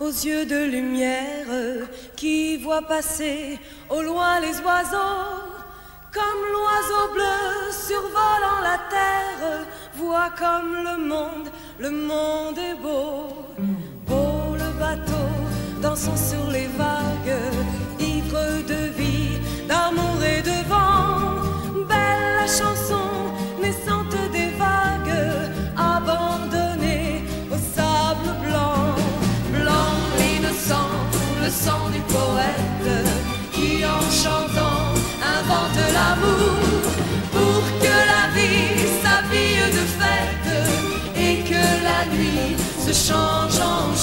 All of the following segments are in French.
aux yeux de lumière qui voit passer au loin les oiseaux. Comme l'oiseau bleu survolant la terre, voit comme le monde, le monde est beau. Beau le bateau dansant sur les le sang du poète, qui en chantant invente l'amour pour que la vie s'habille de fête et que la nuit se change en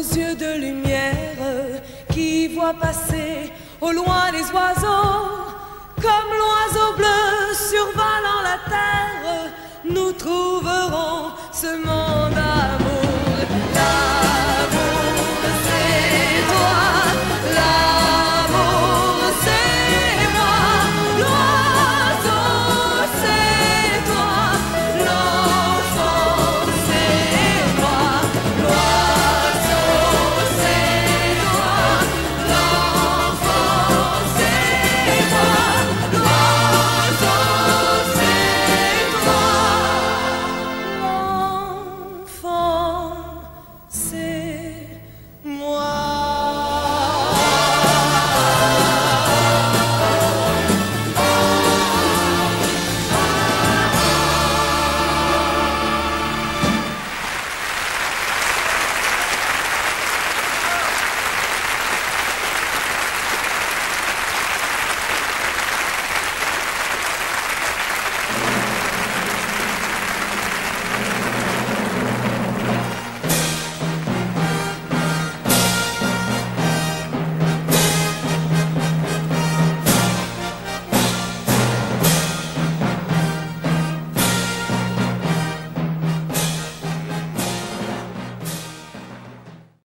yeux de lumière qui voit passer au loin les oiseaux. Comme l'oiseau bleu survolant la terre, nous trouverons